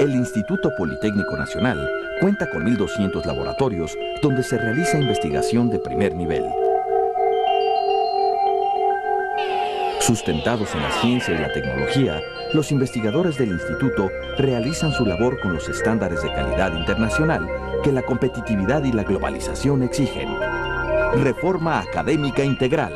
El Instituto Politécnico Nacional cuenta con 1.200 laboratorios donde se realiza investigación de primer nivel. Sustentados en la ciencia y la tecnología, los investigadores del instituto realizan su labor con los estándares de calidad internacional que la competitividad y la globalización exigen. Reforma académica integral.